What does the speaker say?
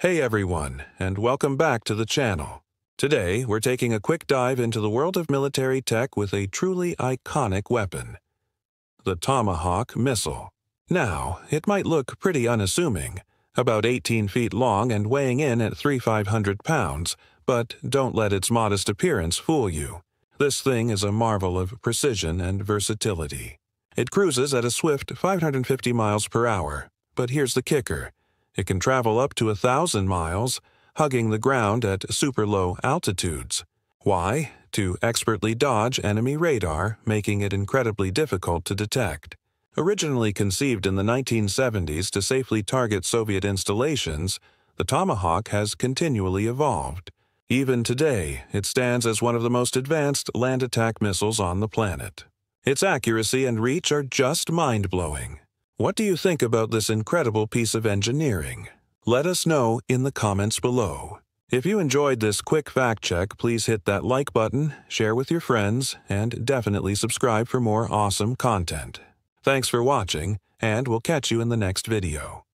Hey everyone, and welcome back to the channel. Today, we're taking a quick dive into the world of military tech with a truly iconic weapon. The Tomahawk Missile. Now, it might look pretty unassuming, about 18 feet long and weighing in at 3,500 pounds, but don't let its modest appearance fool you. This thing is a marvel of precision and versatility. It cruises at a swift 550 miles per hour, but here's the kicker. It can travel up to a thousand miles, hugging the ground at super low altitudes. Why? To expertly dodge enemy radar, making it incredibly difficult to detect. Originally conceived in the 1970s to safely target Soviet installations, the Tomahawk has continually evolved. Even today, it stands as one of the most advanced land attack missiles on the planet. Its accuracy and reach are just mind blowing. What do you think about this incredible piece of engineering? Let us know in the comments below. If you enjoyed this quick fact check, please hit that like button, share with your friends, and definitely subscribe for more awesome content. Thanks for watching, and we'll catch you in the next video.